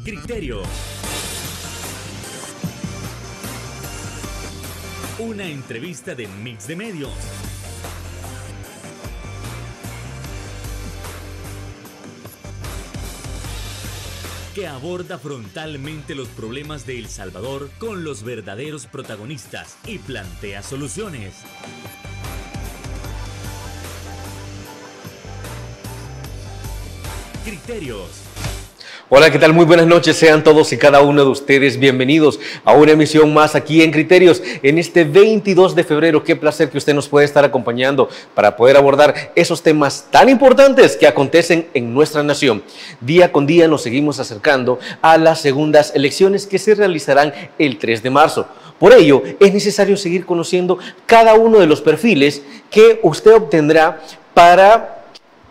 Criterio. Una entrevista de Mix de Medios. que aborda frontalmente los problemas de El Salvador con los verdaderos protagonistas y plantea soluciones. Criterios Hola, ¿qué tal? Muy buenas noches. Sean todos y cada uno de ustedes bienvenidos a una emisión más aquí en Criterios en este 22 de febrero. Qué placer que usted nos puede estar acompañando para poder abordar esos temas tan importantes que acontecen en nuestra nación. Día con día nos seguimos acercando a las segundas elecciones que se realizarán el 3 de marzo. Por ello, es necesario seguir conociendo cada uno de los perfiles que usted obtendrá para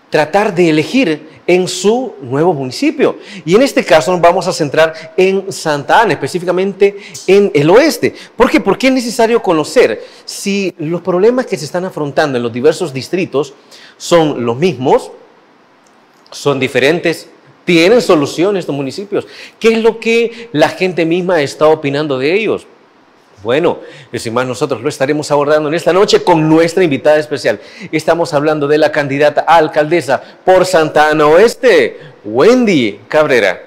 tratar de elegir en su nuevo municipio. Y en este caso nos vamos a centrar en Santa Ana, específicamente en el oeste. ¿Por qué? Porque es necesario conocer si los problemas que se están afrontando en los diversos distritos son los mismos, son diferentes, tienen solución estos municipios. ¿Qué es lo que la gente misma está opinando de ellos? Bueno, sin más nosotros lo estaremos abordando en esta noche con nuestra invitada especial. Estamos hablando de la candidata a alcaldesa por Santa Ana Oeste, Wendy Cabrera.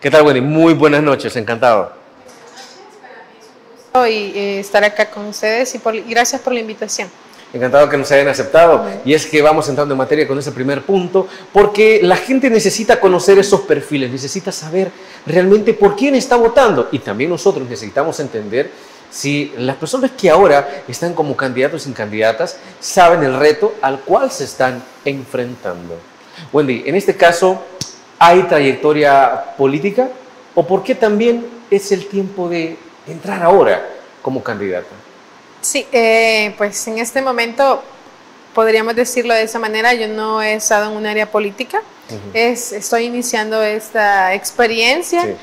¿Qué tal, Wendy? Muy buenas noches, encantado. Y eh, estar acá con ustedes y, gracias por la invitación. Encantado que nos hayan aceptado. Y es que vamos entrando en materia con ese primer punto, porque la gente necesita conocer esos perfiles, necesita saber realmente por quién está votando. Y también nosotros necesitamos entender si las personas que ahora están como candidatos y candidatas saben el reto al cual se están enfrentando. Wendy, en este caso, ¿hay trayectoria política o por qué también es el tiempo de entrar ahora como candidata? Sí, eh, pues en este momento podríamos decirlo de esa manera, yo no he estado en un área política, es, estoy iniciando esta experiencia.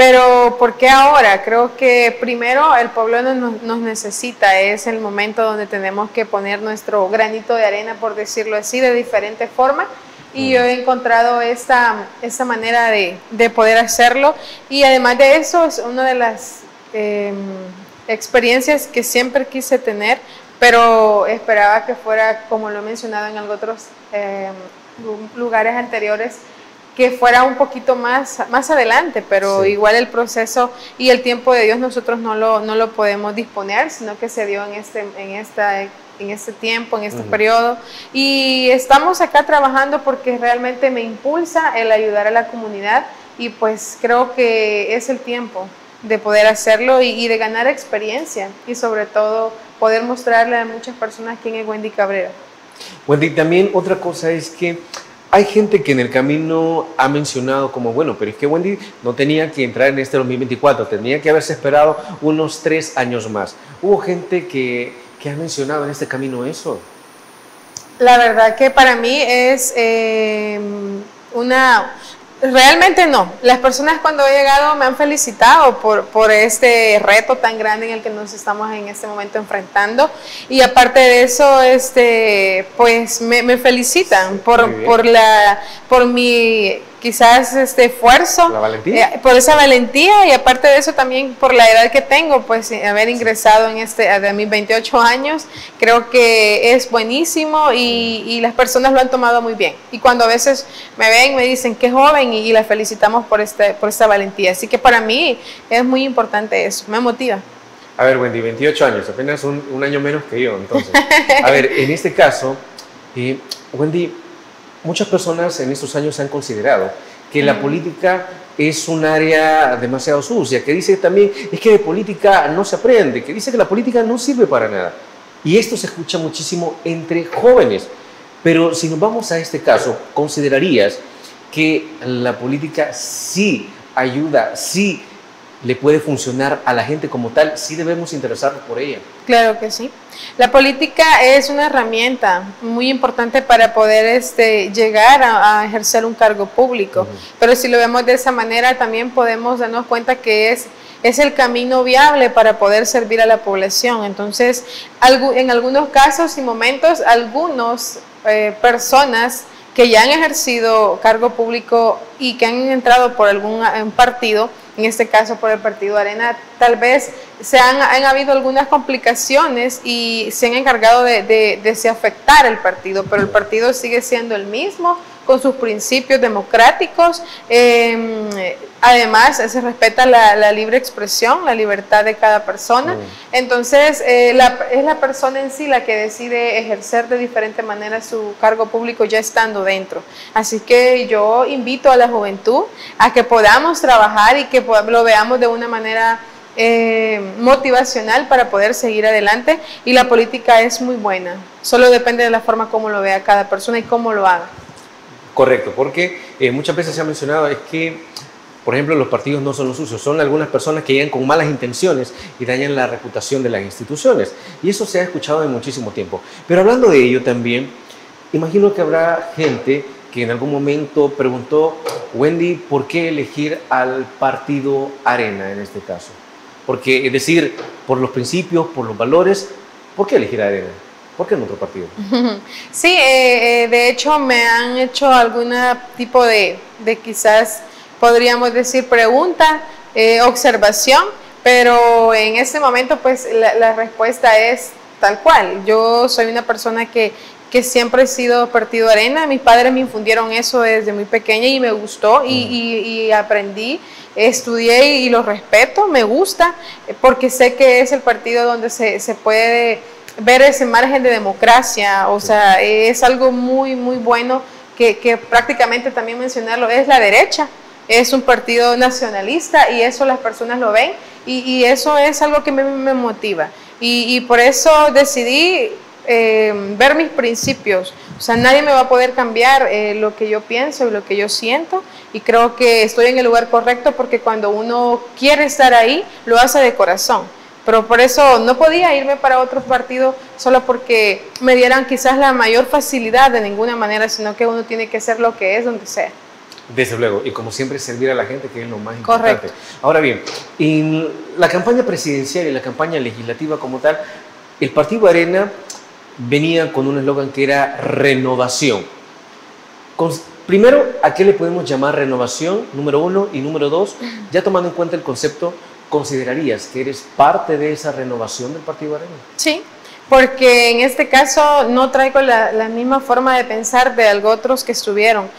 Pero ¿por qué ahora? Creo que primero el pueblo nos, necesita, es el momento donde tenemos que poner nuestro granito de arena, por decirlo así, de diferente forma. Y yo he encontrado esta, esta manera de, de, poder hacerlo. Y además de eso, es una de las em, experiencias que siempre quise tener, pero esperaba que fuera, como lo he mencionado en otros em, lugares anteriores, que fuera un poquito más, más adelante, pero igual el proceso y el tiempo de Dios nosotros no lo, no lo podemos disponer, sino que se dio en este, en esta, en este tiempo, en este periodo. Y estamos acá trabajando porque realmente me impulsa el ayudar a la comunidad y pues creo que es el tiempo de poder hacerlo y, y de ganar experiencia y sobre todo poder mostrarle a muchas personas quién es Wendy Cabrera. Wendy, también otra cosa es que hay gente que en el camino ha mencionado como, bueno, pero es que Wendy no tenía que entrar en este 2024, tenía que haberse esperado unos tres años más. ¿Hubo gente que, ha mencionado en este camino eso? La verdad que para mí es eh, una, Realmente no. Las personas cuando he llegado me han felicitado por, por este reto tan grande en el que nos estamos en este momento enfrentando. Y aparte de eso, este, pues me, me felicitan por, por, la, por mi quizás este esfuerzo, eh, por esa valentía y aparte de eso también por la edad que tengo, pues haber ingresado en este, de mis 28 años, creo que es buenísimo y, las personas lo han tomado muy bien. Y cuando a veces me ven, me dicen que joven y, la felicitamos por, este, por esta valentía. Así que para mí es muy importante eso, me motiva. A ver, Wendy, 28 años, apenas un, año menos que yo, entonces. A ver, en este caso, eh, Wendy, muchas personas en estos años han considerado que la política es un área demasiado sucia, que dice también es que de política no se aprende, que dice que la política no sirve para nada. Y esto se escucha muchísimo entre jóvenes. Pero si nos vamos a este caso, ¿considerarías que la política sí ayuda, sí le puede funcionar a la gente como tal, sí debemos interesarnos por ella. Claro que sí. La política es una herramienta muy importante para poder este, llegar a, ejercer un cargo público, pero si lo vemos de esa manera también podemos darnos cuenta que es, es el camino viable para poder servir a la población. Entonces, en algunos casos y momentos, algunas eh, personas que ya han ejercido cargo público y que han entrado por algún partido, en este caso por el partido Arena, tal vez se han, habido algunas complicaciones y se han encargado de, de, afectar el partido, pero el partido sigue siendo el mismo, con sus principios democráticos. Em, además, se respeta la, libre expresión, la libertad de cada persona. Entonces, eh, es la persona en sí la que decide ejercer de diferente manera su cargo público ya estando dentro. Así que yo invito a la juventud a que podamos trabajar y que lo veamos de una manera eh, motivacional para poder seguir adelante y la política es muy buena, solo depende de la forma como lo vea cada persona y cómo lo haga. Correcto, porque eh, muchas veces se ha mencionado es que, por ejemplo, los partidos no son los sucios, son algunas personas que llegan con malas intenciones y dañan la reputación de las instituciones. Y eso se ha escuchado en muchísimo tiempo. Pero hablando de ello también, imagino que habrá gente que en algún momento preguntó, Wendy, ¿por qué elegir al partido Arena en este caso? Porque, es decir, por los principios, por los valores, ¿por qué elegir a Arena? ¿Por qué en otro partido? Sí, eh, eh, de hecho me han hecho algún tipo de, de, quizás podríamos decir pregunta, eh, observación, pero en este momento pues la, respuesta es tal cual. Yo soy una persona que, que siempre he sido partido arena, mis padres me infundieron eso desde muy pequeña y me gustó y, y aprendí estudié y lo respeto, me gusta, porque sé que es el partido donde se, se puede ver ese margen de democracia, o sea, es algo muy, muy bueno que, que, prácticamente también mencionarlo, es la derecha, es un partido nacionalista y eso las personas lo ven y, y eso es algo que me, me motiva. Y, y, por eso decidí eh, ver mis principios, o sea, nadie me va a poder cambiar eh, lo que yo pienso y lo que yo siento y creo que estoy en el lugar correcto porque cuando uno quiere estar ahí, lo hace de corazón pero por eso no podía irme para otro partido solo porque me dieran quizás la mayor facilidad de ninguna manera, sino que uno tiene que ser lo que es donde sea. Desde luego, y como siempre servir a la gente, que es lo más importante. Correcto. Ahora bien, en la campaña presidencial y la campaña legislativa como tal, el Partido Arena venía con un eslogan que era renovación. primero, ¿a qué le podemos llamar renovación? Número uno. Y número dos, ya tomando en cuenta el concepto ¿considerarías que eres parte de esa renovación del Partido Arena? Sí, porque en este caso no traigo la, misma forma de pensar de algo otros que estuvieron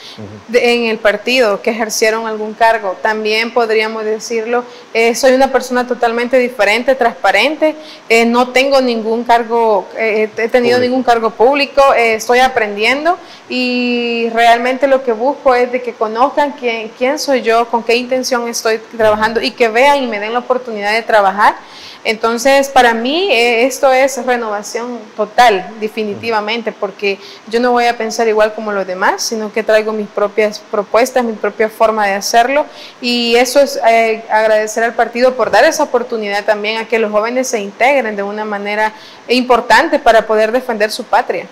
en el partido, que ejercieron algún cargo. También podríamos decirlo, eh, soy una persona totalmente diferente, transparente, eh, no tengo ningún cargo, eh, he tenido ningún cargo público, estoy aprendiendo y realmente lo que busco es de que conozcan quién, quién soy yo, con qué intención estoy trabajando y que vean y me den la oportunidad de trabajar. Entonces, para mí eh, esto es renovación total, definitivamente, porque yo no voy a pensar igual como los demás, sino que traigo mis propias propuestas, mi propia forma de hacerlo. Y eso es eh, agradecer al partido por dar esa oportunidad también a que los jóvenes se integren de una manera importante para poder defender su patria.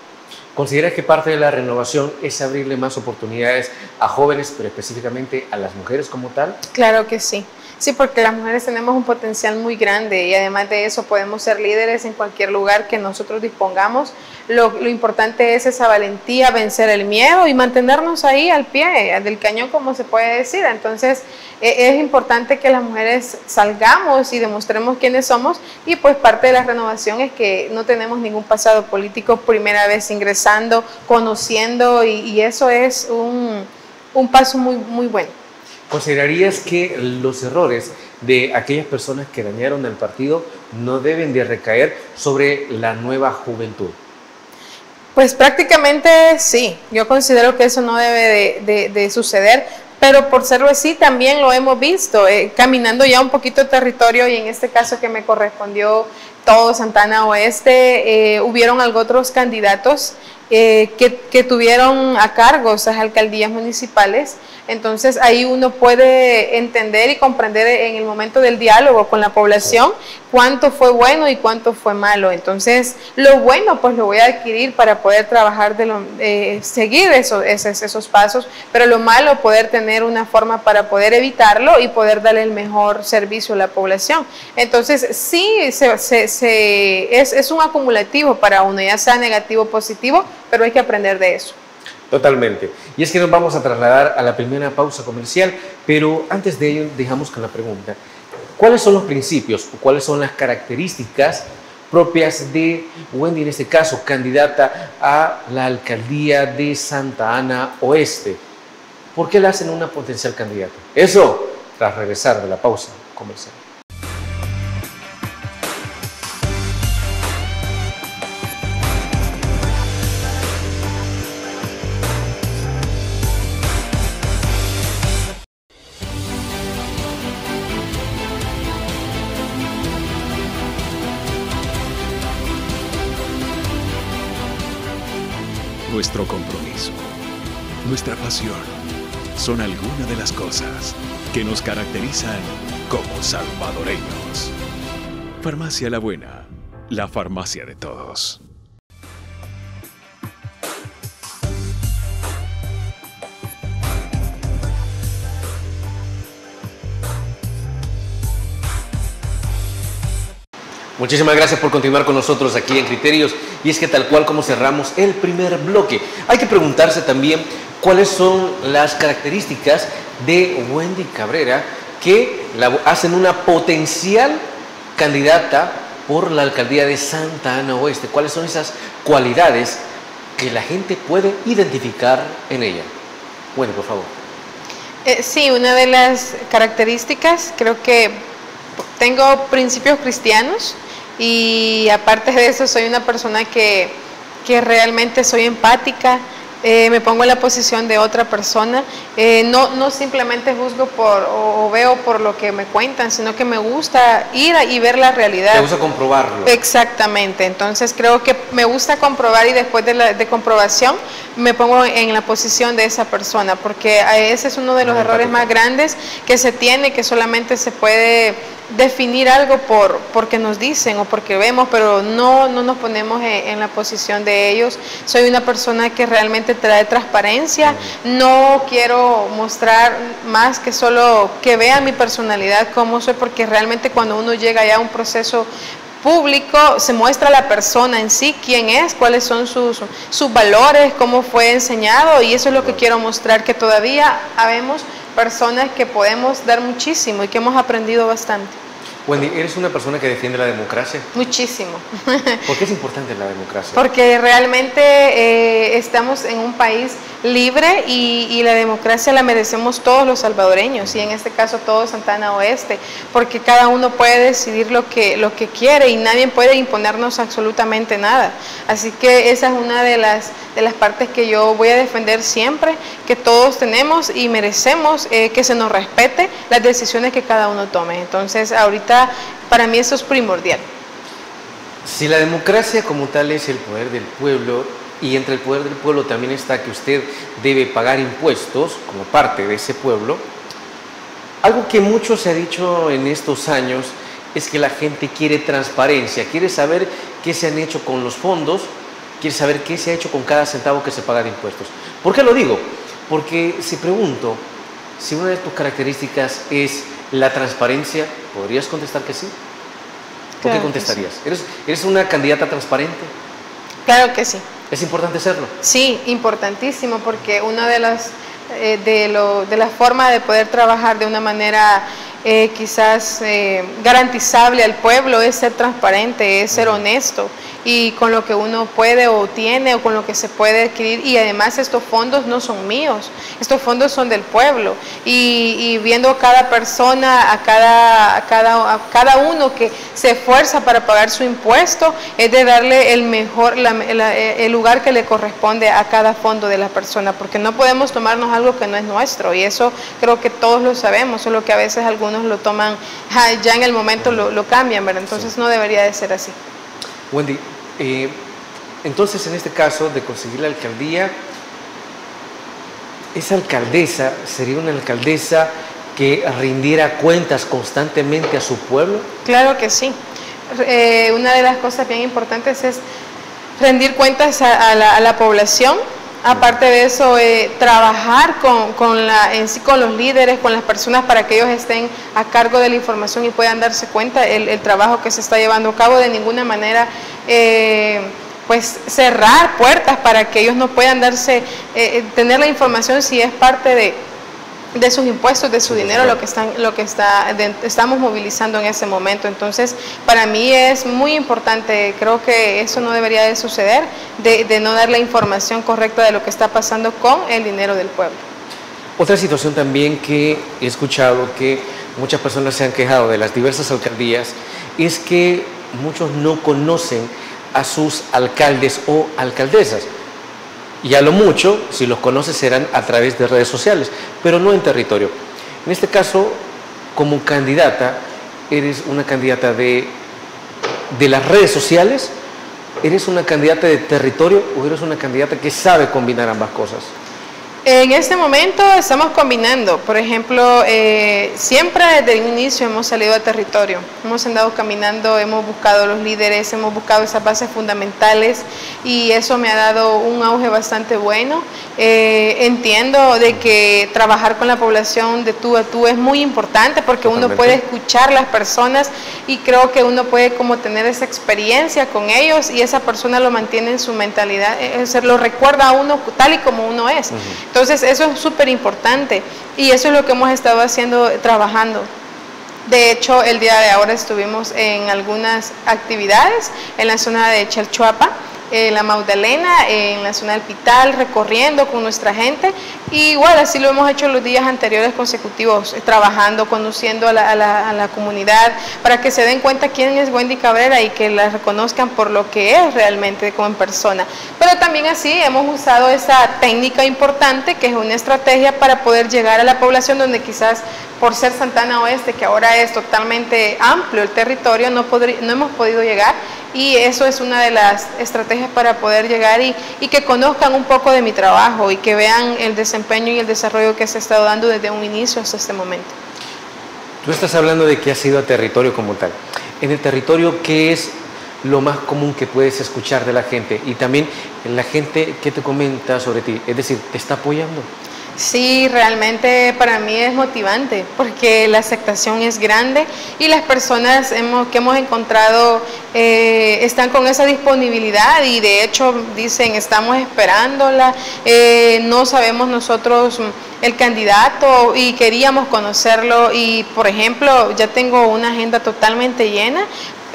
¿Consideras que parte de la renovación es abrirle más oportunidades a jóvenes, pero específicamente a las mujeres como tal? Claro que sí. Sí, porque las mujeres tenemos un potencial muy grande y además de eso podemos ser líderes en cualquier lugar que nosotros dispongamos. Lo, importante es esa valentía, vencer el miedo y mantenernos ahí al pie del cañón, como se puede decir. Entonces e, es importante que las mujeres salgamos y demostremos quiénes somos y pues parte de la renovación es que no tenemos ningún pasado político, primera vez ingresando, conociendo y, eso es un, un paso muy, muy bueno. ¿Considerarías que los errores de aquellas personas que dañaron el partido no deben de recaer sobre la nueva juventud? Pues prácticamente sí, yo considero que eso no debe de, suceder, pero por serlo así también lo hemos visto, eh, caminando ya un poquito de territorio y en este caso que me correspondió todo Santana Oeste, eh, hubieron algo otros candidatos eh, que, que, tuvieron a cargo esas alcaldías municipales entonces ahí uno puede entender y comprender en el momento del diálogo con la población cuánto fue bueno y cuánto fue malo. Entonces lo bueno pues lo voy a adquirir para poder trabajar, de lo, eh, seguir esos, esos, pasos, pero lo malo poder tener una forma para poder evitarlo y poder darle el mejor servicio a la población. Entonces sí, se, se, es, es un acumulativo para uno, ya sea negativo o positivo, pero hay que aprender de eso. Totalmente. Y es que nos vamos a trasladar a la primera pausa comercial, pero antes de ello dejamos con la pregunta, ¿cuáles son los principios o cuáles son las características propias de Wendy, en este caso, candidata a la alcaldía de Santa Ana Oeste? ¿Por qué la hacen una potencial candidata? Eso tras regresar de la pausa comercial. Nuestro compromiso, nuestra pasión, son algunas de las cosas que nos caracterizan como salvadoreños. Farmacia La Buena, la farmacia de todos. Muchísimas gracias por continuar con nosotros aquí en Criterios. Y es que tal cual como cerramos el primer bloque, hay que preguntarse también cuáles son las características de Wendy Cabrera que la hacen una potencial candidata por la alcaldía de Santa Ana Oeste. ¿Cuáles son esas cualidades que la gente puede identificar en ella? Wendy, por favor. Eh, sí, una de las características, creo que tengo principios cristianos y aparte de eso soy una persona que, que realmente soy empática, eh, me pongo en la posición de otra persona, eh, no, no simplemente juzgo por o, veo por lo que me cuentan, sino que me gusta ir y ver la realidad. Me gusta comprobarlo. Exactamente, entonces creo que me gusta comprobar y después de, la, de comprobación me pongo en la posición de esa persona, porque ese es uno de los errores más grandes que se tiene, que solamente se puede definir algo por porque nos dicen o porque vemos, pero no, no nos ponemos en, la posición de ellos. Soy una persona que realmente trae transparencia, no quiero mostrar más que solo que vea mi personalidad, cómo soy, porque realmente cuando uno llega ya a un proceso público se muestra la persona en sí, quién es, cuáles son sus, sus valores, cómo fue enseñado y eso es lo que quiero mostrar, que todavía habemos personas que podemos dar muchísimo y que hemos aprendido bastante. Wendy, ¿eres una persona que defiende la democracia? Muchísimo. ¿Por qué es importante la democracia? Porque realmente eh, estamos en un país libre y, la democracia la merecemos todos los salvadoreños y en este caso todos Santana Oeste, porque cada uno puede decidir lo que, lo que quiere y nadie puede imponernos absolutamente nada. Así que esa es una de las, de las partes que yo voy a defender siempre, que todos tenemos y merecemos eh, que se nos respete las decisiones que cada uno tome. Entonces ahorita para mí eso es primordial. Si la democracia como tal es el poder del pueblo, y entre el poder del pueblo también está que usted debe pagar impuestos como parte de ese pueblo. Algo que mucho se ha dicho en estos años es que la gente quiere transparencia, quiere saber qué se han hecho con los fondos, quiere saber qué se ha hecho con cada centavo que se paga de impuestos. ¿Por qué lo digo? Porque si pregunto si una de tus características es la transparencia, ¿podrías contestar que sí? ¿Por qué contestarías? ¿Eres, ¿Eres una candidata transparente? Claro que sí. ¿Es importante serlo? Sí, importantísimo, porque una de las, eh, de, lo, de las formas de poder trabajar de una manera eh, quizás eh, garantizable al pueblo es ser transparente, es ser honesto y con lo que uno puede o tiene o con lo que se puede adquirir y además estos fondos no son míos, estos fondos son del pueblo y, viendo a cada persona, a cada, cada, a cada uno que se esfuerza para pagar su impuesto, es de darle el mejor, el lugar que le corresponde a cada fondo de la persona, porque no podemos tomarnos algo que no es nuestro y eso creo que todos lo sabemos, solo que a veces algunos lo toman, ya en el momento lo, lo cambian, ¿verdad? Entonces no debería de ser así. Wendy, eh, entonces en este caso de conseguir la alcaldía, esa alcaldesa sería una alcaldesa que rindiera cuentas constantemente a su pueblo? Claro que sí. Eh, una de las cosas bien importantes es rendir cuentas a, la, población. Aparte de eso, eh, trabajar con, la, en sí, con los líderes, con las personas para que ellos estén a cargo de la información y puedan darse cuenta el, el trabajo que se está llevando a cabo. De ninguna manera eh, pues cerrar puertas para que ellos no puedan darse, tener la información si es parte de de sus impuestos, de su dinero, lo que están, lo que está, estamos movilizando en ese momento. Entonces, para mí es muy importante, creo que eso no debería de suceder, de, no dar la información correcta de lo que está pasando con el dinero del pueblo. Otra situación también que he escuchado que muchas personas se han quejado de las diversas alcaldías es que muchos no conocen a sus alcaldes o alcaldesas. Y a lo mucho, si los conoces, serán a través de redes sociales, pero no en territorio. En este caso, como candidata, eres una candidata de, de las redes sociales, eres una candidata de territorio o eres una candidata que sabe combinar ambas cosas. En este momento estamos combinando, por ejemplo, eh, siempre desde el inicio hemos salido a territorio, hemos andado caminando, hemos buscado los líderes, hemos buscado esas bases fundamentales y eso me ha dado un auge bastante bueno. Eh, entiendo de que trabajar con la población de tú a tú es muy importante porque uno puede escuchar las personas y creo que uno puede como tener esa experiencia con ellos y esa persona lo mantiene en su mentalidad, eh, se lo recuerda a uno tal y como uno es. Entonces eso es súper importante y eso es lo que hemos estado haciendo, trabajando. De hecho, el día de ahora estuvimos en algunas actividades en la zona de Chalchuapa en la Magdalena, en la zona del Pital, recorriendo con nuestra gente. Y igual así lo hemos hecho los días anteriores consecutivos, eh, trabajando, conduciendo a la, comunidad, para que se den cuenta quién es Wendy Cabrera y que la reconozcan por lo que es realmente como persona. Pero también así hemos usado esa técnica importante, que es una estrategia para poder llegar a la población donde quizás por ser Santana Oeste, que ahora es totalmente amplio el territorio, no, no hemos podido llegar y eso es una de las estrategias para poder llegar y, y, que conozcan un poco de mi trabajo y que vean el desempeño y el desarrollo que se ha estado dando desde un inicio hasta este momento. Tú estás hablando de que has ido a territorio como tal. En el territorio, ¿qué es lo más común que puedes escuchar de la gente? Y también la gente, ¿qué te comenta sobre ti? Es decir, ¿te está apoyando? Sí, realmente para mí es motivante porque la aceptación es grande y las personas que hemos encontrado eh, están con esa disponibilidad y de hecho dicen estamos esperándola, eh, no sabemos nosotros el candidato y queríamos conocerlo y por ejemplo ya tengo una agenda totalmente llena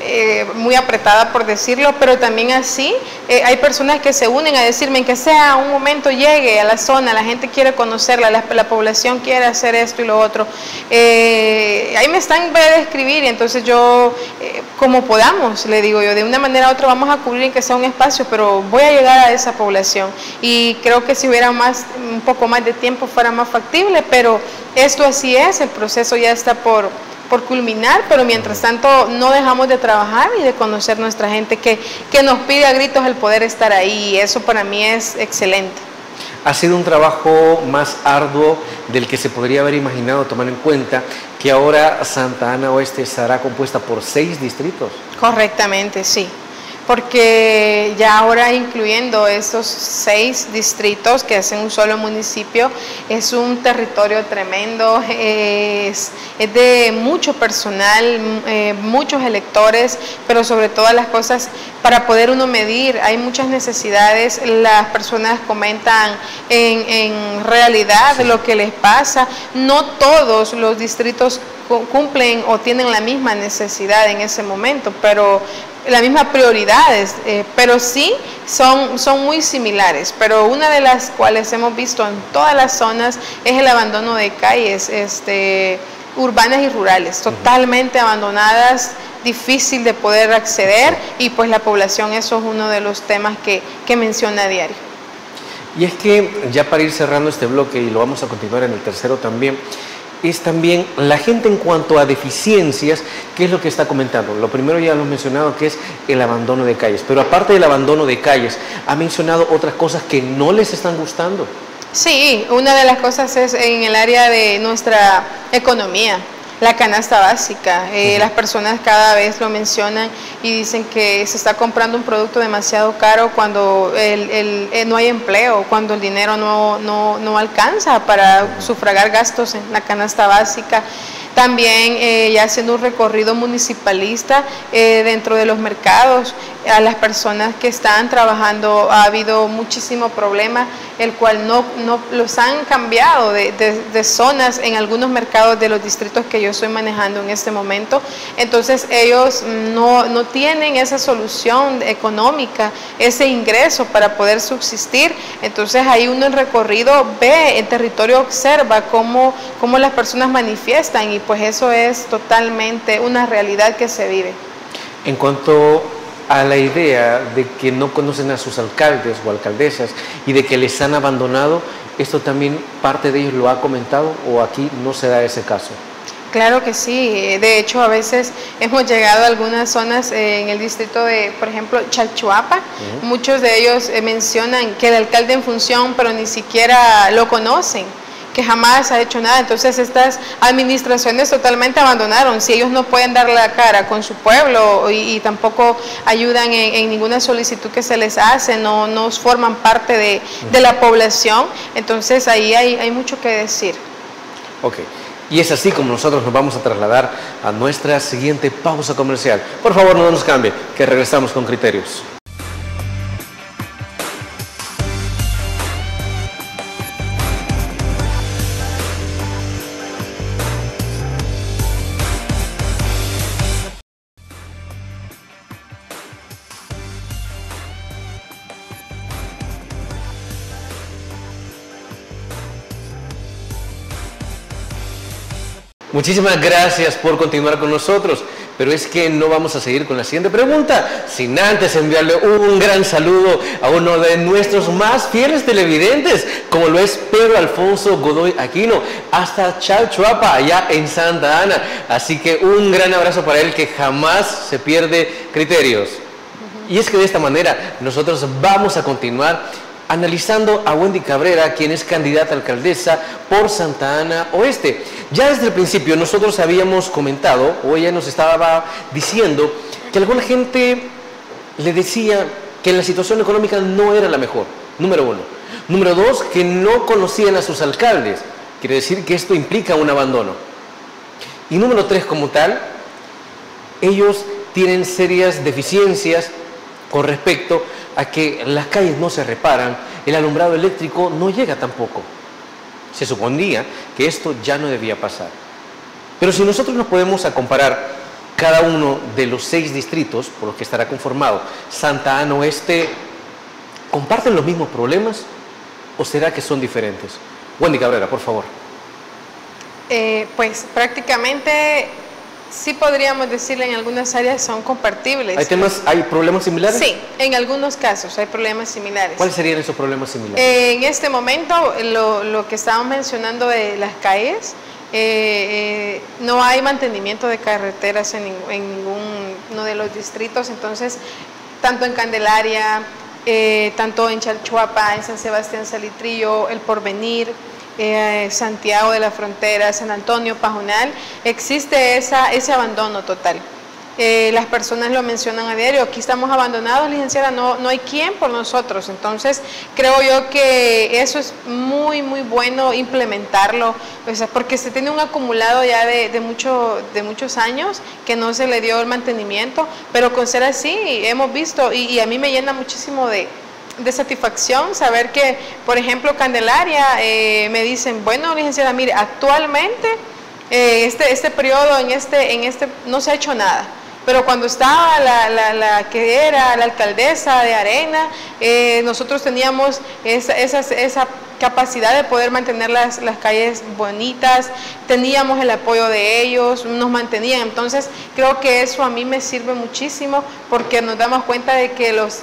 eh, muy apretada por decirlo, pero también así eh, hay personas que se unen a decirme que sea un momento llegue a la zona, la gente quiere conocerla, la, población quiere hacer esto y lo otro. Eh, ahí me están de escribir entonces yo, como podamos, le digo yo, de una manera u otra vamos a cubrir en que sea un espacio, pero voy a llegar a esa población y creo que si hubiera más, un poco más de tiempo fuera más factible, pero esto así es, el proceso ya está por por culminar, pero mientras tanto no dejamos de trabajar y de conocer nuestra gente que, que nos pide a gritos el poder estar ahí y eso para mí es excelente. Ha sido un trabajo más arduo del que se podría haber imaginado, tomar en cuenta que ahora Santa Ana Oeste estará compuesta por seis distritos. Correctamente, sí porque ya ahora incluyendo estos seis distritos que hacen un solo municipio, es un territorio tremendo, es, de mucho personal, eh, muchos electores, pero sobre todas las cosas, para poder uno medir, hay muchas necesidades, las personas comentan en, en realidad lo que les pasa, no todos los distritos cumplen o tienen la misma necesidad en ese momento, pero las mismas prioridades, eh, pero sí son, son muy similares. Pero una de las cuales hemos visto en todas las zonas es el abandono de calles este, urbanas y rurales, totalmente abandonadas, difícil de poder acceder y pues la población, eso es uno de los temas que, que menciona a diario. Y es que ya para ir cerrando este bloque y lo vamos a continuar en el tercero también, es también la gente en cuanto a deficiencias, ¿qué es lo que está comentando? Lo primero ya lo he mencionado, que es el abandono de calles, pero aparte del abandono de calles, ha mencionado otras cosas que no les están gustando. Sí, una de las cosas es en el área de nuestra economía la canasta básica. Eh, las personas cada vez lo mencionan y dicen que se está comprando un producto demasiado caro cuando el, eh, no hay empleo, cuando el dinero no, no, no alcanza para sufragar gastos en la canasta básica. También eh, ya haciendo un recorrido municipalista dentro de los mercados, a las personas que están trabajando. Ha habido muchísimo problema, el cual no, no los han cambiado de, de, zonas en algunos mercados de los distritos que yo estoy manejando en este momento. Entonces ellos no, no tienen esa solución económica, ese ingreso para poder subsistir. Entonces ahí uno en recorrido ve, el territorio observa cómo, cómo las personas manifiestan y pues eso es totalmente una realidad que se vive. En cuanto a la idea de que no conocen a sus alcaldes o alcaldesas y de que les han abandonado, ¿esto también parte de ellos lo ha comentado o aquí no se da ese caso? Claro que sí, de hecho a veces hemos llegado a algunas zonas en el distrito de, por ejemplo, Chalchuapa, muchos de ellos eh, mencionan que el alcalde en función, pero ni siquiera lo conocen que jamás ha hecho nada. Entonces estas administraciones totalmente abandonaron. Si ellos no pueden dar la cara con su pueblo y, tampoco ayudan en, ninguna solicitud que se les hace, no, no forman parte de, de la población, entonces ahí hay, hay mucho que decir. Ok. Y es así como nosotros nos vamos a trasladar a nuestra siguiente pausa comercial. Por favor, no nos cambie, que regresamos con criterios. Muchísimas gracias por continuar con nosotros, pero es que no vamos a seguir con la siguiente pregunta, sin antes enviarle un gran saludo a uno de nuestros más fieles televidentes, como lo es Pedro Alfonso Godoy Aquino, hasta Chalchuapa, allá en Santa Ana. Así que un gran abrazo para él que jamás se pierde criterios. Y es que de esta manera nosotros vamos a continuar analizando a Wendy Cabrera, quien es candidata a alcaldesa por Santa Ana Oeste. Ya desde el principio nosotros habíamos comentado, o ella nos estaba diciendo, que alguna gente le decía que la situación económica no era la mejor, número uno. Número dos, que no conocían a sus alcaldes. Quiere decir que esto implica un abandono. Y número tres, como tal, ellos tienen serias deficiencias con respecto a que las calles no se reparan, el alumbrado eléctrico no llega tampoco. Se suponía que esto ya no debía pasar. Pero si nosotros nos podemos a comparar cada uno de los seis distritos por los que estará conformado, Santa Ana Oeste, ¿comparten los mismos problemas o será que son diferentes? Wendy Cabrera, por favor. Eh, pues prácticamente sí podríamos decirle en algunas áreas son compartibles. ¿Hay temas, hay problemas similares? Sí, en algunos casos hay problemas similares. ¿Cuáles serían esos problemas similares? en este momento, lo, que estábamos mencionando de las calles, eh, eh, no hay mantenimiento de carreteras en, ninguno de los distritos, entonces, tanto en Candelaria, eh, tanto en Chalchuapa, en San Sebastián Salitrillo, El Porvenir, eh, Santiago de la Frontera, San Antonio, Pajonal, existe ese abandono total. Eh, las personas lo mencionan a diario, aquí estamos abandonados, licenciada, no, no hay quien por nosotros. Entonces, creo yo que eso es muy, muy bueno implementarlo, porque se tiene un acumulado ya de, mucho, de muchos años que no se le dio el mantenimiento, pero con ser así, hemos visto, y a mí me llena muchísimo de, de satisfacción saber que, por ejemplo, Candelaria eh, me dicen, bueno, licenciada, mire, actualmente eh, este, este periodo en este, en este no se ha hecho nada. Pero cuando estaba la, la, que era la alcaldesa de Arena, eh, nosotros teníamos esa, esa, esa, capacidad de poder mantener las, las, calles bonitas, teníamos el apoyo de ellos, nos mantenían. Entonces creo que eso a mí me sirve muchísimo porque nos damos cuenta de que los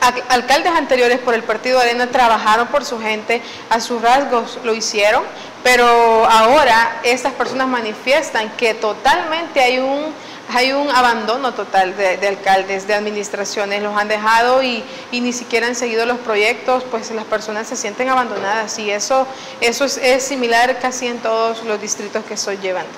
alcaldes anteriores por el Partido Arena trabajaron por su gente, a sus rasgos lo hicieron, pero ahora estas personas manifiestan que totalmente hay un, hay un abandono total de, alcaldes, de administraciones, los han dejado y, ni siquiera han seguido los proyectos, pues las personas se sienten abandonadas y eso, eso es, es similar casi en todos los distritos que estoy llevando.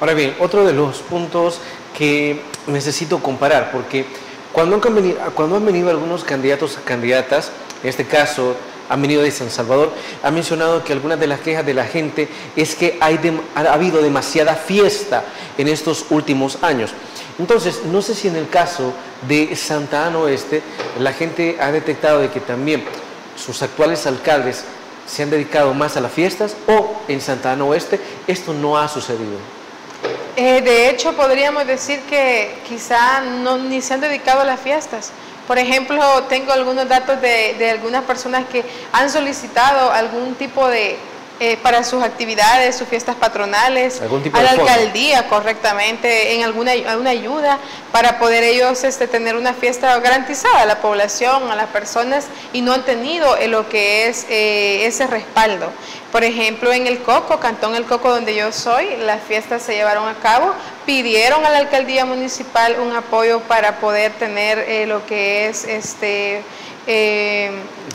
Ahora bien, otro de los puntos que necesito comparar, porque cuando han, venido, cuando han venido algunos candidatos a candidatas, en este caso han venido de San Salvador, ha mencionado que algunas de las quejas de la gente es que hay ha habido demasiada fiesta en estos últimos años. Entonces, no sé si en el caso de Santa Ana Oeste, la gente ha detectado de que también sus actuales alcaldes se han dedicado más a las fiestas o en Santa Ana Oeste esto no ha sucedido. Eh, de hecho, podríamos decir que quizá no, ni se han dedicado a las fiestas. Por ejemplo, tengo algunos datos de, de algunas personas que han solicitado algún tipo de, eh, para sus actividades, sus fiestas patronales, a la alcaldía correctamente, en alguna, alguna ayuda para poder ellos este, tener una fiesta garantizada a la población, a las personas y no han tenido eh, lo que es eh, ese respaldo. Por ejemplo, en el Coco, Cantón El Coco donde yo soy, las fiestas se llevaron a cabo, pidieron a la alcaldía municipal un apoyo para poder tener lo que es este eh,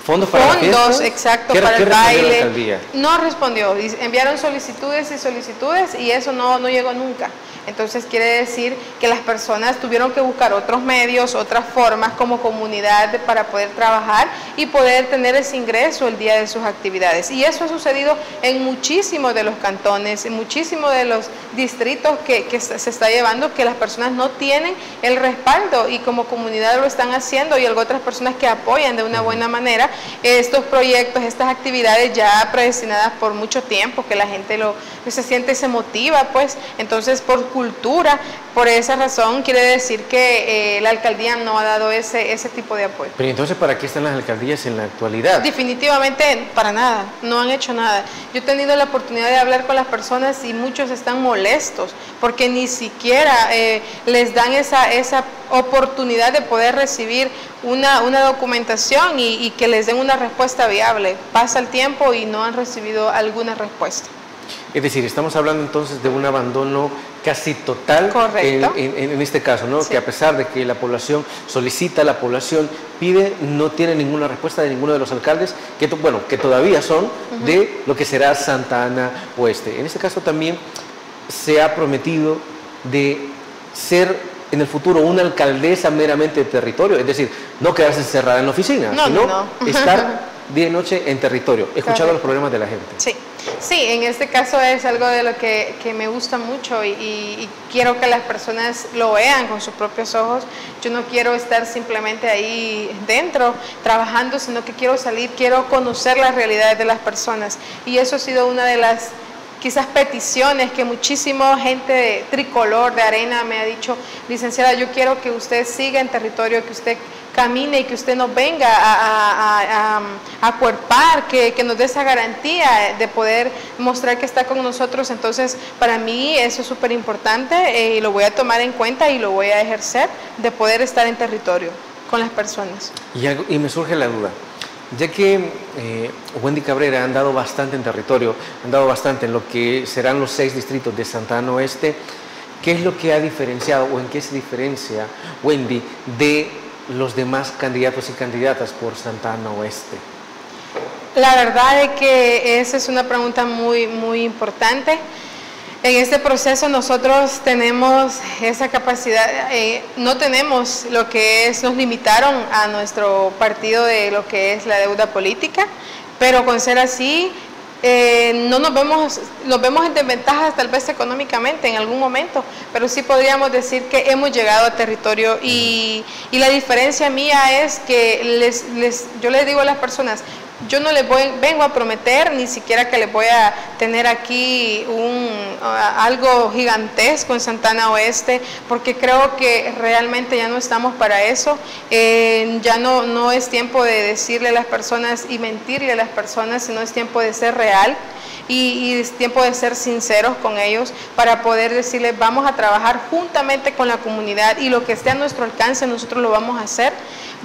fondos para fondos, exacto, para el baile. No respondió, enviaron solicitudes y solicitudes y eso no, no llegó nunca. Entonces quiere decir que las personas tuvieron que buscar otros medios, otras formas como comunidad para poder trabajar y poder tener ese ingreso el día de sus actividades. Y eso ha sucedido en muchísimos de los cantones, en muchísimos de los distritos que, que se está llevando, que las personas no tienen el respaldo y como comunidad lo están haciendo y algo otras personas que apoyan de una buena manera estos proyectos, estas actividades ya predestinadas por mucho tiempo, que la gente lo, se siente y se motiva, pues entonces por cultura. Por esa razón quiere decir que eh, la alcaldía no ha dado ese, ese tipo de apoyo. Pero entonces, ¿para qué están las alcaldías en la actualidad? Definitivamente para nada, no han hecho nada. Yo he tenido la oportunidad de hablar con las personas y muchos están molestos porque ni siquiera eh, les dan esa, esa oportunidad de poder recibir una, una documentación y, y que les den una respuesta viable. Pasa el tiempo y no han recibido alguna respuesta. Es decir, estamos hablando entonces de un abandono casi total en, este caso, ¿no? que a pesar de que la población solicita, la población pide, no tiene ninguna respuesta de ninguno de los alcaldes, que, bueno, que todavía son de lo que será Santa Ana Oeste. En este caso también se ha prometido de ser en el futuro una alcaldesa meramente de territorio, es decir, no quedarse encerrada en la oficina, sino estar día y noche en territorio, escuchando los problemas de la gente. Sí. Sí, en este caso es algo de lo que, me gusta mucho y, quiero que las personas lo vean con sus propios ojos. Yo no quiero estar simplemente ahí dentro trabajando, sino que quiero salir, quiero conocer las realidades de las personas. Y eso ha sido una de las quizás peticiones que muchísima gente de tricolor, de arena me ha dicho, licenciada, yo quiero que usted siga en territorio, que usted camine y que usted nos venga a, acuerpar, que, nos dé esa garantía de poder mostrar que está con nosotros. Entonces, para mí eso es súper importante eh, y lo voy a tomar en cuenta y lo voy a ejercer de poder estar en territorio con las personas. Y, me surge la duda. Ya que eh, Wendy Cabrera ha andado bastante en territorio, ha andado bastante en lo que serán los seis distritos de Santana Oeste, ¿qué es lo que ha diferenciado o en qué se diferencia Wendy de los demás candidatos y candidatas por Santana Oeste? La verdad es que esa es una pregunta muy, muy importante. En este proceso nosotros tenemos esa capacidad, eh, no tenemos lo que es, nos limitaron a nuestro partido de lo que es la deuda política, pero con ser así, eh, no nos vemos, nos vemos en desventajas tal vez económicamente en algún momento, pero sí podríamos decir que hemos llegado a territorio y, y la diferencia mía es que les, les, yo les digo a las personas, yo no les voy, vengo a prometer ni siquiera que les voy a tener aquí un, algo gigantesco en Santana Oeste, porque creo que realmente ya no estamos para eso. Eh, ya no, no es tiempo de decirle a las personas y mentirle a las personas, sino es tiempo de ser real y, es tiempo de ser sinceros con ellos para poder decirles vamos a trabajar juntamente con la comunidad y lo que esté a nuestro alcance nosotros lo vamos a hacer.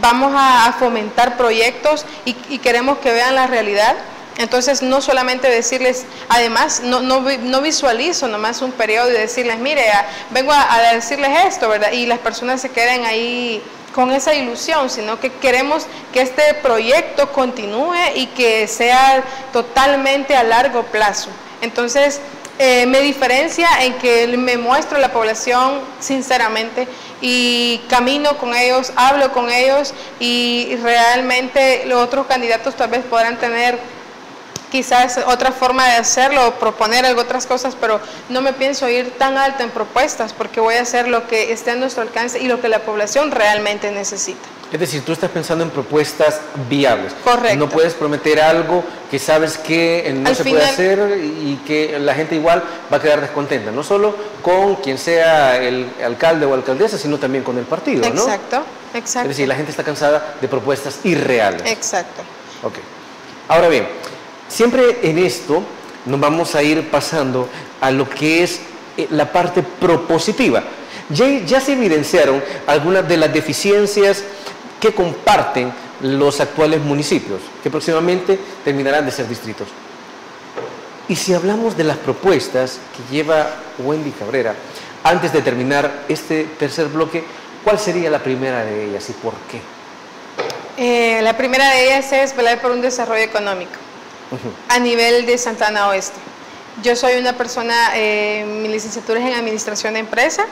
Vamos a, fomentar proyectos y, queremos que vean la realidad. Entonces, no solamente decirles, además, no, no, no, visualizo nomás un periodo y decirles, mire, vengo a, decirles esto, ¿verdad? Y las personas se queden ahí con esa ilusión, sino que queremos que este proyecto continúe y que sea totalmente a largo plazo. Entonces, eh, me diferencia en que me muestro a la población sinceramente y camino con ellos, hablo con ellos y realmente los otros candidatos tal vez podrán tener quizás otra forma de hacerlo, proponer algo, otras cosas, pero no me pienso ir tan alto en propuestas porque voy a hacer lo que esté a nuestro alcance y lo que la población realmente necesita. Es decir, tú estás pensando en propuestas viables. Correcto. No puedes prometer algo que sabes que no se puede hacer y que la gente igual va a quedar descontenta, no solo con quien sea el alcalde o alcaldesa, sino también con el partido, ¿no? Exacto, exacto. Es decir, la gente está cansada de propuestas irreales. Exacto. Ok. Ahora bien, siempre en esto nos vamos a ir pasando a lo que es eh, la parte propositiva. Ya, ya se evidenciaron algunas de las deficiencias que comparten los actuales municipios, que próximamente terminarán de ser distritos. Y si hablamos de las propuestas que lleva Wendy Cabrera, antes de terminar este tercer bloque, ¿cuál sería la primera de ellas y por qué? Eh, la primera de ellas es velar por un desarrollo económico a nivel de Santana Oeste. Yo soy una persona, eh, mi licenciatura es en Administración de Empresa,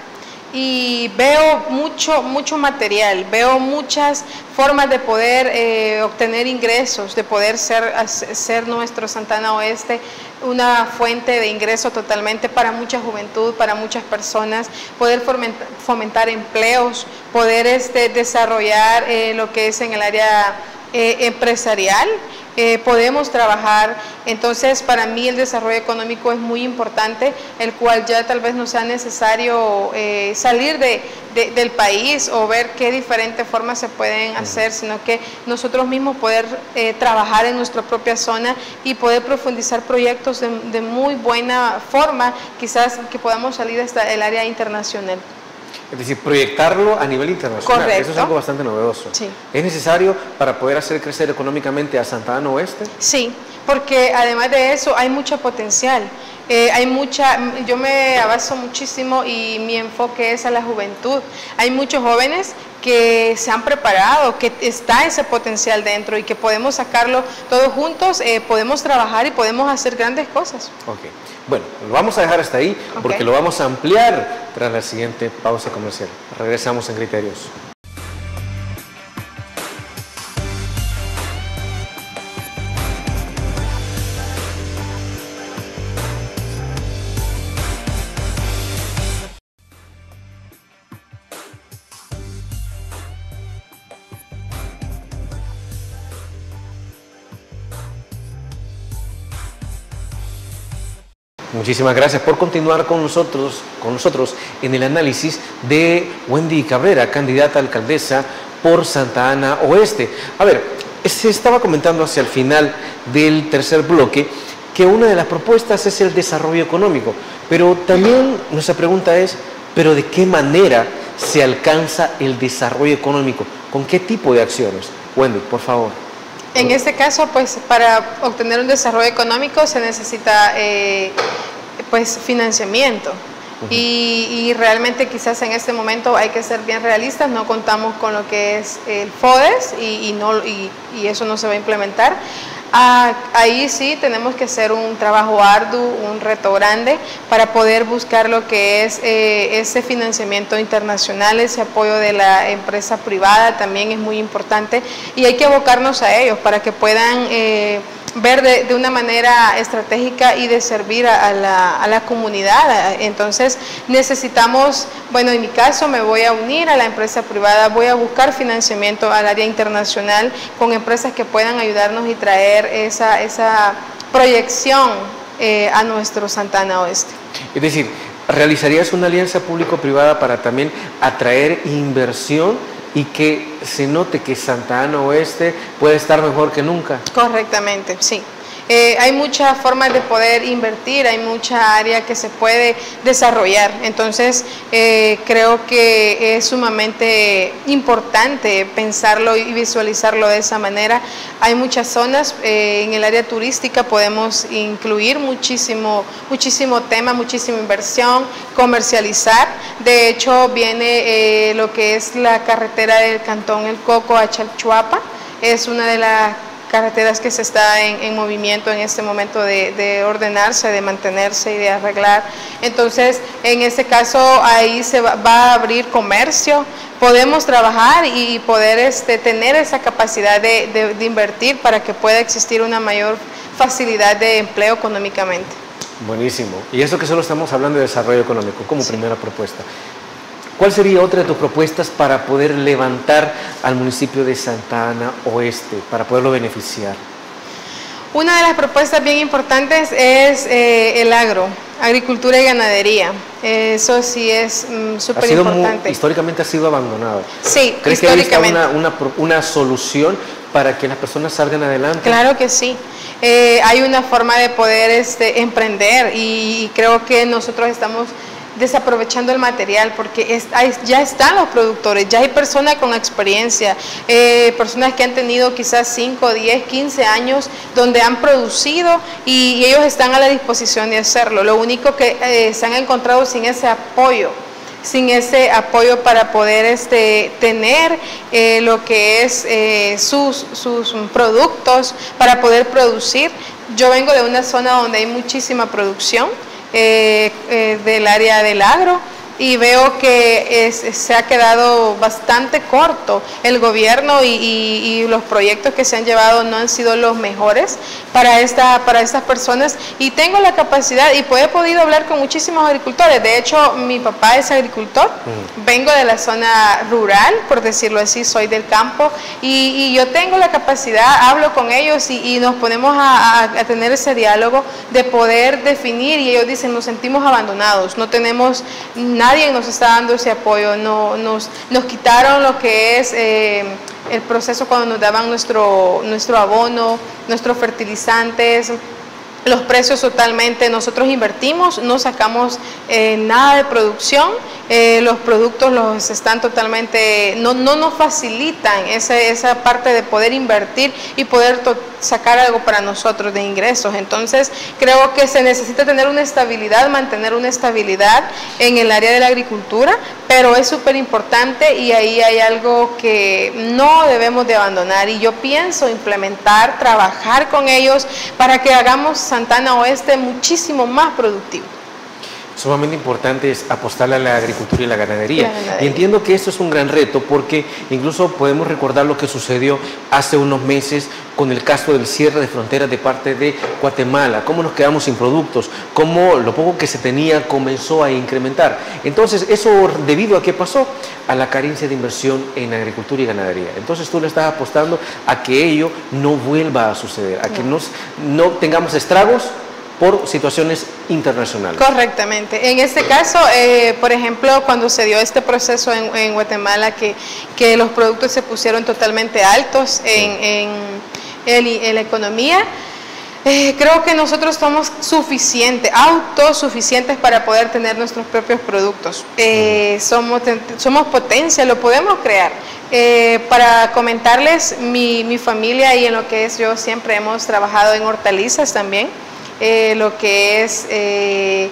y veo mucho, mucho material, veo muchas formas de poder eh, obtener ingresos, de poder ser, ser nuestro Santana Oeste una fuente de ingreso totalmente para mucha juventud, para muchas personas, poder fomentar, empleos, poder este, desarrollar eh, lo que es en el área eh, empresarial eh, podemos trabajar. Entonces, para mí el desarrollo económico es muy importante, el cual ya tal vez no sea necesario eh, salir de, del país o ver qué diferentes formas se pueden hacer, sino que nosotros mismos poder eh, trabajar en nuestra propia zona y poder profundizar proyectos de, de muy buena forma, quizás que podamos salir hasta el área internacional. Es decir, proyectarlo a nivel internacional. Eso es algo bastante novedoso. Sí. ¿Es necesario para poder hacer crecer económicamente a Santa Ana Oeste? Sí, porque además de eso hay mucho potencial. Eh, hay mucha, yo me abaso muchísimo y mi enfoque es a la juventud. Hay muchos jóvenes que se han preparado, que está ese potencial dentro y que podemos sacarlo todos juntos, eh, podemos trabajar y podemos hacer grandes cosas. Ok, bueno, lo vamos a dejar hasta ahí porque lo vamos a ampliar tras la siguiente pausa comercial. Regresamos en Criterios. Muchísimas gracias por continuar con nosotros, con nosotros en el análisis de Wendy Cabrera, candidata a alcaldesa por Santa Ana Oeste. A ver, se estaba comentando hacia el final del tercer bloque que una de las propuestas es el desarrollo económico, pero también nuestra pregunta es, ¿pero de qué manera se alcanza el desarrollo económico? ¿Con qué tipo de acciones? Wendy, por favor. En este caso, pues para obtener un desarrollo económico se necesita eh, pues financiamiento. y, realmente quizás en este momento hay que ser bien realistas, no contamos con lo que es el FODES y, no, y, eso no se va a implementar. Ah, ahí sí tenemos que hacer un trabajo arduo, un reto grande para poder buscar lo que es eh, ese financiamiento internacional, ese apoyo de la empresa privada también es muy importante y hay que abocarnos a ellos para que puedan... Eh, ver de, una manera estratégica y de servir a, la, comunidad. Entonces necesitamos, bueno, en mi caso me voy a unir a la empresa privada, voy a buscar financiamiento al área internacional con empresas que puedan ayudarnos y traer esa, esa proyección eh, a nuestro Santana Oeste. Es decir, ¿realizarías una alianza público-privada para también atraer inversión? Y que se note que Santa Ana Oeste puede estar mejor que nunca. Correctamente, sí. Eh, hay muchas formas de poder invertir, hay mucha área que se puede desarrollar. Entonces, eh, creo que es sumamente importante pensarlo y visualizarlo de esa manera. Hay muchas zonas, eh, en el área turística podemos incluir muchísimo, muchísimo tema, muchísima inversión, comercializar. De hecho, viene lo que es la carretera del Cantón El Coco a Chalchuapa. Es una de las carreteras que se está en, movimiento en este momento de, ordenarse, de mantenerse y de arreglar. Entonces, en este caso, ahí se va, a abrir comercio, podemos trabajar y poder este, tener esa capacidad de, de invertir para que pueda existir una mayor facilidad de empleo económicamente. Buenísimo. Y eso que solo estamos hablando de desarrollo económico como primera propuesta. ¿Cuál sería otra de tus propuestas para poder levantar al municipio de Santa Ana Oeste, para poderlo beneficiar? Una de las propuestas bien importantes es eh, el agro, agricultura y ganadería. Eso sí es mm, súper importante. históricamente ha sido abandonado. Sí, ¿Crees que hay una, una, una, solución para que las personas salgan adelante? Claro que sí. Eh, hay una forma de poder este, emprender y creo que nosotros estamos desaprovechando el material porque ya están los productores, ya hay personas con experiencia, eh, personas que han tenido quizás 5, 10, 15 años donde han producido y, ellos están a la disposición de hacerlo. Lo único que eh, se han encontrado sin ese apoyo sin ese apoyo para poder este, tener eh, lo que es sus, sus productos, para poder producir. Yo vengo de una zona donde hay muchísima producción, eh, eh, del área del agro y veo que se ha quedado bastante corto el gobierno y, los proyectos que se han llevado no han sido los mejores para, esta, para estas personas. Y tengo la capacidad y he podido hablar con muchísimos agricultores, de hecho mi papá es agricultor, mm. vengo de la zona rural, por decirlo así, soy del campo. Y, yo tengo la capacidad, hablo con ellos y, nos ponemos a, tener ese diálogo de poder definir. Y ellos dicen nos sentimos abandonados, no tenemos nada nadie nos está dando ese apoyo, no, nos, nos quitaron lo que es eh, el proceso cuando nos daban nuestro, nuestro abono, nuestros fertilizantes, los precios totalmente, nosotros invertimos, no sacamos eh, nada de producción, eh, los productos los están totalmente, no, no nos facilitan esa, esa parte de poder invertir y poder sacar algo para nosotros de ingresos. Entonces, creo que se necesita tener una estabilidad, mantener una estabilidad en el área de la agricultura, pero es súper importante y ahí hay algo que no debemos de abandonar y yo pienso implementar, trabajar con ellos para que hagamos Santana Oeste muchísimo más productivo sumamente importante es apostarle a la agricultura y la ganadería. Y entiendo que esto es un gran reto porque incluso podemos recordar lo que sucedió hace unos meses con el caso del cierre de fronteras de parte de Guatemala, cómo nos quedamos sin productos, cómo lo poco que se tenía comenzó a incrementar. Entonces, eso debido a qué pasó? A la carencia de inversión en agricultura y ganadería. Entonces, tú le estás apostando a que ello no vuelva a suceder, a que nos, no tengamos estragos por situaciones internacionales. Correctamente. En este caso, eh, por ejemplo, cuando se dio este proceso en, Guatemala, que, que, los productos se pusieron totalmente altos en, en, la economía, eh, creo que nosotros somos suficientes, autosuficientes para poder tener nuestros propios productos. Eh, somos, somos potencia, lo podemos crear. para comentarles, mi, mi familia y en lo que es yo siempre hemos trabajado en hortalizas también. Eh, lo que es eh,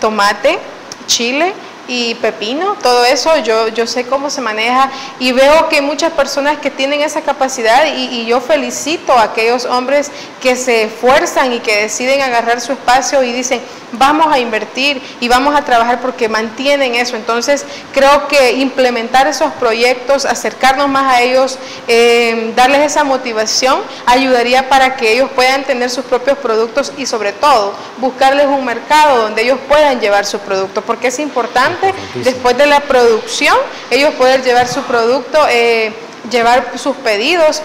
tomate, chile y pepino, todo eso yo, yo sé cómo se maneja y veo que muchas personas que tienen esa capacidad y, yo felicito a aquellos hombres que se esfuerzan y que deciden agarrar su espacio y dicen vamos a invertir y vamos a trabajar porque mantienen eso. Entonces creo que implementar esos proyectos, acercarnos más a ellos, eh, darles esa motivación, ayudaría para que ellos puedan tener sus propios productos y sobre todo buscarles un mercado donde ellos puedan llevar su producto, porque es importante después de la producción, ellos poder llevar su producto, eh, llevar sus pedidos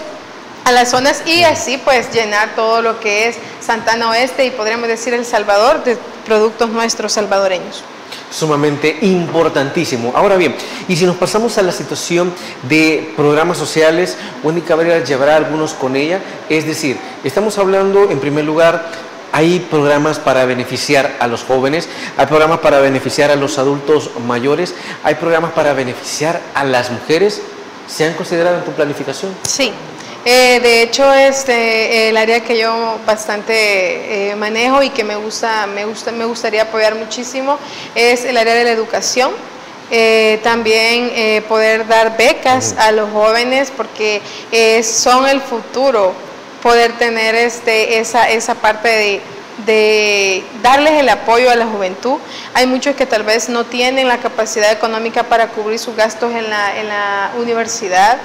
a las zonas y así pues llenar todo lo que es Santana Oeste y podríamos decir El Salvador de productos nuestros salvadoreños sumamente importantísimo. Ahora bien, y si nos pasamos a la situación de programas sociales, Wendy Cabrera llevará algunos con ella, es decir, estamos hablando en primer lugar hay programas para beneficiar a los jóvenes, hay programas para beneficiar a los adultos mayores, hay programas para beneficiar a las mujeres. ¿Se han considerado en tu planificación? Sí. Eh, de hecho, este, el área que yo bastante eh, manejo y que me gusta, me gusta, me gustaría apoyar muchísimo es el área de la educación. Eh, también poder dar becas a los jóvenes porque son el futuro poder tener este, esa, esa parte de, de darles el apoyo a la juventud. Hay muchos que tal vez no tienen la capacidad económica para cubrir sus gastos en la, en la universidad,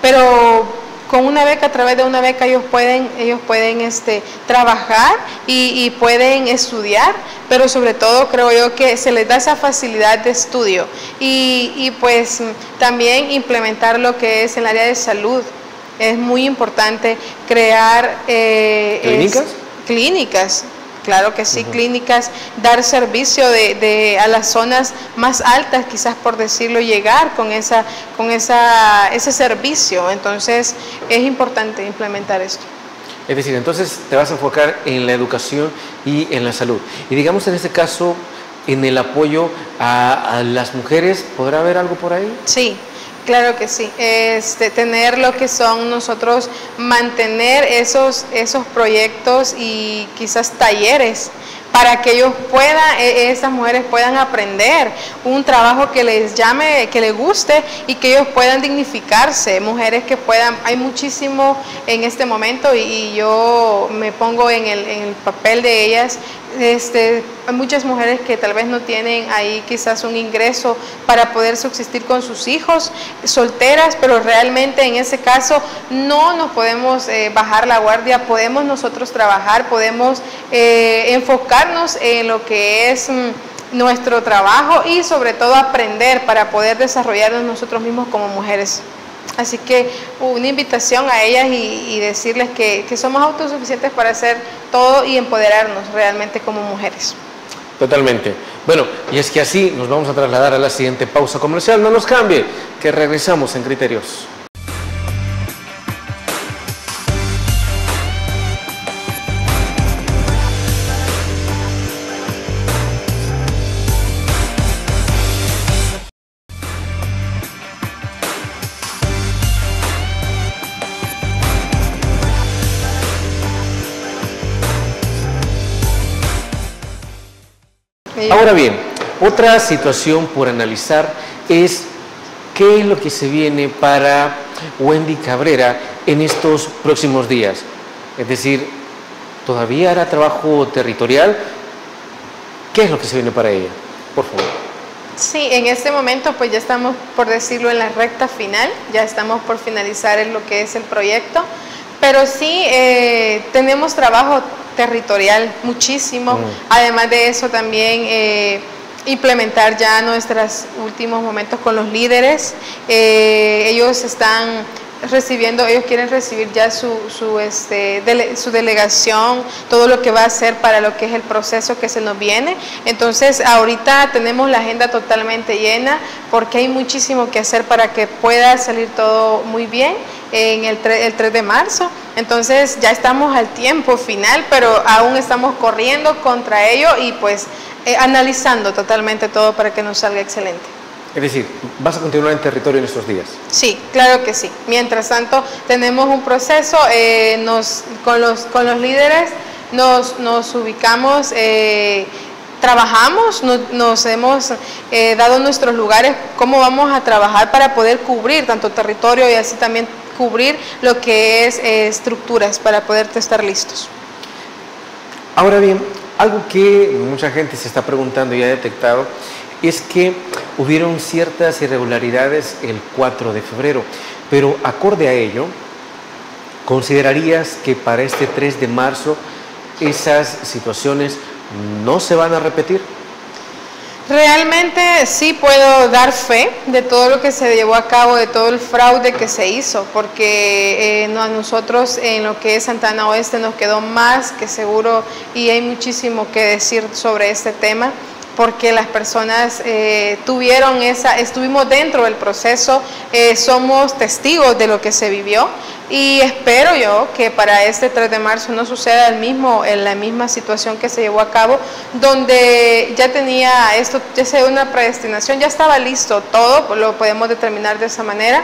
pero con una beca, a través de una beca ellos pueden, ellos pueden este, trabajar y, pueden estudiar, pero sobre todo creo yo que se les da esa facilidad de estudio y, pues también implementar lo que es el área de salud. Es muy importante crear eh, clínicas. clínicas Claro que sí, clínicas, dar servicio de, a las zonas más altas, quizás por decirlo, llegar con, esa, con esa, ese servicio. Entonces es importante implementar esto. Es decir, entonces te vas a enfocar en la educación y en la salud. Y digamos en este caso, en el apoyo a, a las mujeres, ¿podrá haber algo por ahí? Sí, Claro que sí, este, tener lo que son nosotros, mantener esos, esos proyectos y quizás talleres para que ellos puedan, e, esas mujeres puedan aprender un trabajo que les llame, que les guste y que ellos puedan dignificarse, mujeres que puedan, hay muchísimo en este momento y, yo me pongo en el, en el papel de ellas, este, hay muchas mujeres que tal vez no tienen ahí quizás un ingreso para poder subsistir con sus hijos, solteras, pero realmente en ese caso no nos podemos eh, bajar la guardia, podemos nosotros trabajar, podemos eh, enfocarnos en lo que es... Mm, nuestro trabajo y sobre todo aprender para poder desarrollarnos nosotros mismos como mujeres. Así que una invitación a ellas y, decirles que, que, somos autosuficientes para hacer todo y empoderarnos realmente como mujeres. Totalmente. Bueno, y es que así nos vamos a trasladar a la siguiente pausa comercial. No nos cambie, que regresamos en Criterios. Ahora bien, otra situación por analizar es qué es lo que se viene para Wendy Cabrera en estos próximos días. Es decir, ¿todavía hará trabajo territorial? ¿Qué es lo que se viene para ella? Por favor. Sí, en este momento pues ya estamos, por decirlo, en la recta final, ya estamos por finalizar en lo que es el proyecto, pero sí eh, tenemos trabajo territorial muchísimo. Mm. Además de eso también eh, implementar ya nuestros últimos momentos con los líderes. Eh, ellos están recibiendo, ellos quieren recibir ya su, su, este, su delegación, todo lo que va a hacer para lo que es el proceso que se nos viene. Entonces, ahorita tenemos la agenda totalmente llena porque hay muchísimo que hacer para que pueda salir todo muy bien en el 3, el 3 de marzo. Entonces, ya estamos al tiempo final, pero aún estamos corriendo contra ello y pues eh, analizando totalmente todo para que nos salga excelente. Es decir, ¿vas a continuar en territorio en estos días? Sí, claro que sí. Mientras tanto, tenemos un proceso, eh, nos, con, los, con los líderes nos, nos ubicamos, eh, trabajamos, nos, hemos eh, dado nuestros lugares, cómo vamos a trabajar para poder cubrir tanto territorio y así también cubrir lo que es estructuras para poder estar listos. Ahora bien, algo que mucha gente se está preguntando y ha detectado es que hubieron ciertas irregularidades el 4 de febrero, pero acorde a ello, ¿considerarías que para este 3 de marzo esas situaciones no se van a repetir? Realmente sí puedo dar fe de todo lo que se llevó a cabo, de todo el fraude que se hizo, porque eh, a nosotros en lo que es Santana Oeste nos quedó más que seguro y hay muchísimo que decir sobre este tema porque las personas eh, tuvieron esa, estuvimos dentro del proceso, eh, somos testigos de lo que se vivió y espero yo que para este 3 de marzo no suceda el mismo, en la misma situación que se llevó a cabo, donde ya tenía esto, ya sea una predestinación, ya estaba listo todo, lo podemos determinar de esa manera.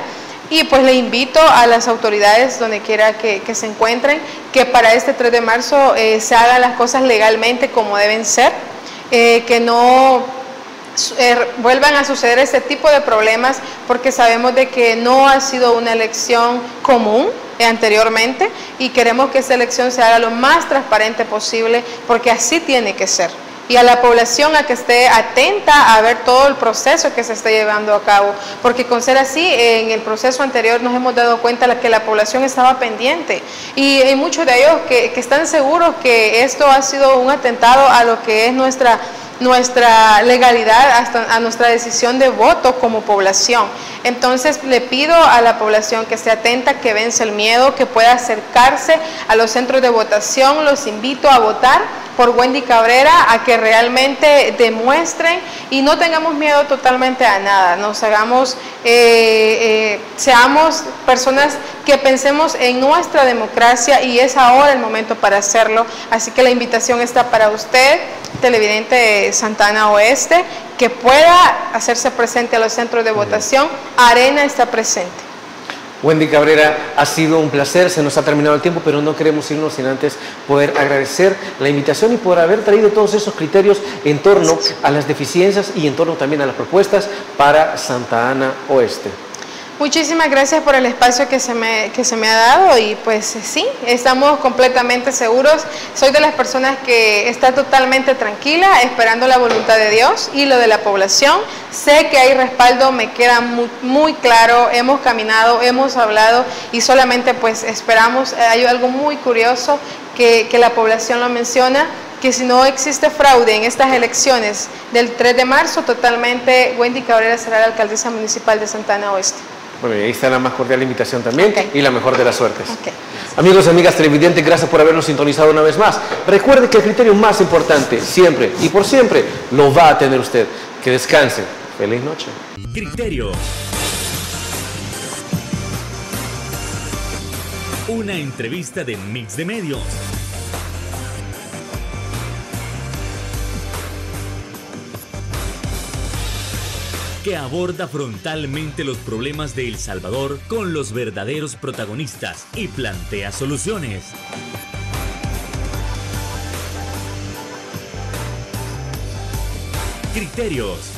Y pues le invito a las autoridades, donde quiera que, se encuentren, que para este 3 de marzo eh, se hagan las cosas legalmente como deben ser eh, que no eh, vuelvan a suceder este tipo de problemas porque sabemos de que no ha sido una elección común anteriormente y queremos que esta elección se haga lo más transparente posible porque así tiene que ser y a la población a que esté atenta a ver todo el proceso que se está llevando a cabo, porque con ser así, en el proceso anterior nos hemos dado cuenta de que la población estaba pendiente. Y hay muchos de ellos que, que están seguros que esto ha sido un atentado a lo que es nuestra nuestra legalidad, hasta a nuestra decisión de voto como población. Entonces le pido a la población que esté atenta, que vence el miedo, que pueda acercarse a los centros de votación. Los invito a votar por Wendy Cabrera, a que realmente demuestren y no tengamos miedo totalmente a nada, nos hagamos, eh, eh, seamos personas que pensemos en nuestra democracia y es ahora el momento para hacerlo. Así que la invitación está para usted, televidente de Santana Oeste, que pueda hacerse presente a los centros de votación. Arena está presente. Wendy Cabrera, ha sido un placer, se nos ha terminado el tiempo, pero no queremos irnos sin antes poder agradecer la invitación y por haber traído todos esos criterios en torno a las deficiencias y en torno también a las propuestas para Santa Ana Oeste. Muchísimas gracias por el espacio que se, me, que se me ha dado y pues sí, estamos completamente seguros. Soy de las personas que está totalmente tranquila, esperando la voluntad de Dios y lo de la población. Sé que hay respaldo, me queda muy, claro, hemos caminado, hemos hablado y solamente pues esperamos, hay algo muy curioso que, que la población lo menciona, que si no existe fraude en estas elecciones del 3 de marzo, totalmente Wendy Cabrera será la alcaldesa municipal de Santana Oeste. Bueno, y ahí está la más cordial invitación también y la mejor de las suertes. Amigos y amigas televidentes, gracias por habernos sintonizado una vez más. Recuerde que el criterio más importante, siempre y por siempre, lo va a tener usted. Que descanse. Feliz noche. Criterio. Una entrevista de Mix de Medios. Que aborda frontalmente los problemas de El Salvador con los verdaderos protagonistas y plantea soluciones. Criterios